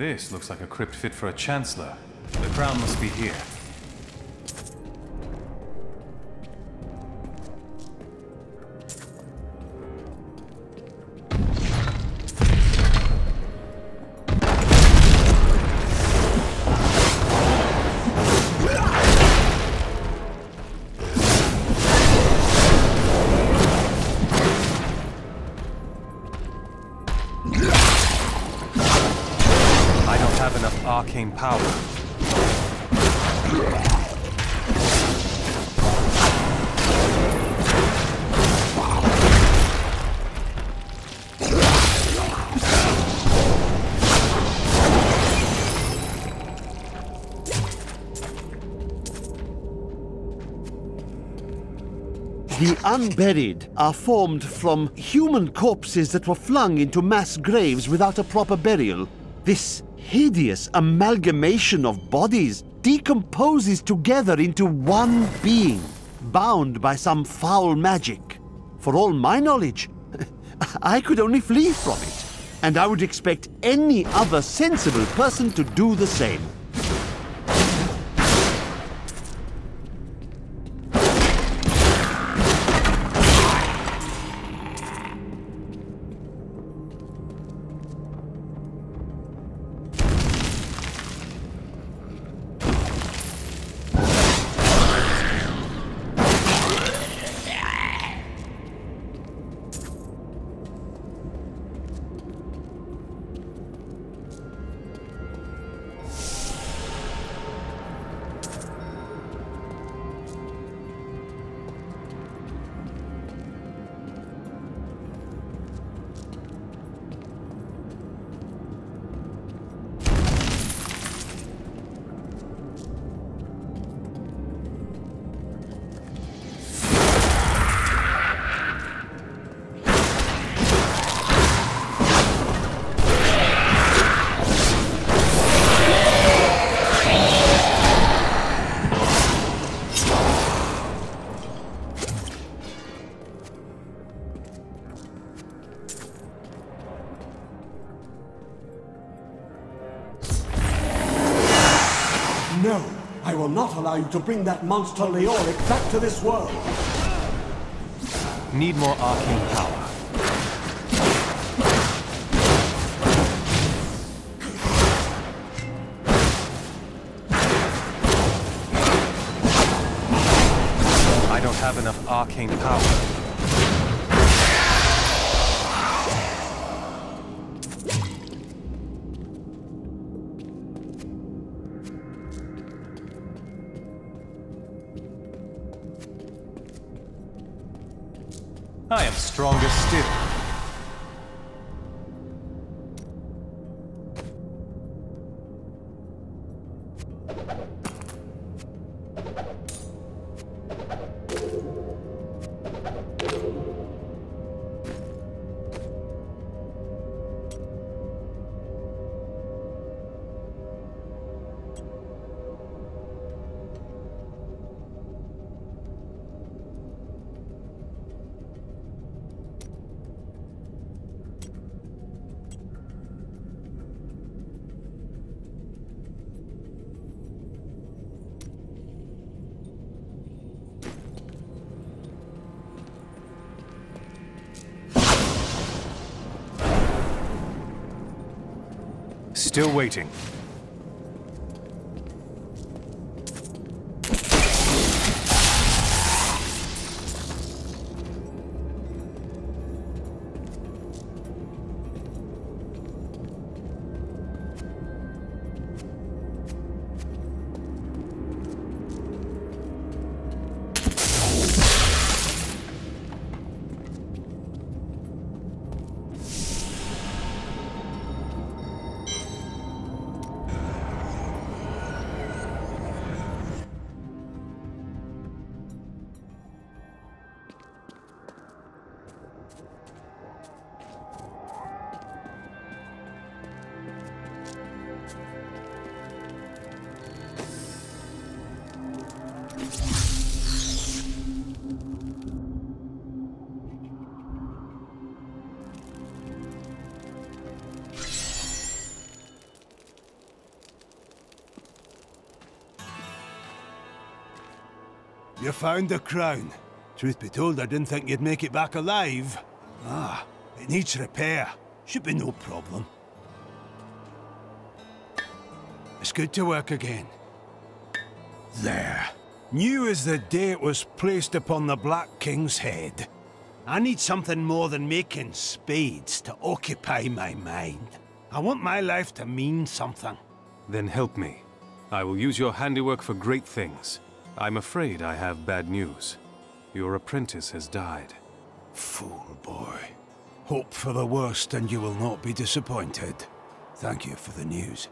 This looks like a crypt fit for a Chancellor. The crown must be here. Arcane power. The unburied are formed from human corpses that were flung into mass graves without a proper burial. This hideous amalgamation of bodies decomposes together into one being, bound by some foul magic. For all my knowledge, I could only flee from it, and I would expect any other sensible person to do the same. I will not allow you to bring that monster Leoric back to this world. Need more arcane power. I don't have enough arcane power. I am stronger still. Still waiting. You found the crown. Truth be told, I didn't think you'd make it back alive. Ah, it needs repair. Should be no problem. It's good to work again. There. New as the day it was placed upon the Black King's head. I need something more than making spades to occupy my mind. I want my life to mean something. Then help me. I will use your handiwork for great things. I'm afraid I have bad news. Your apprentice has died. Fool boy. Hope for the worst and you will not be disappointed. Thank you for the news.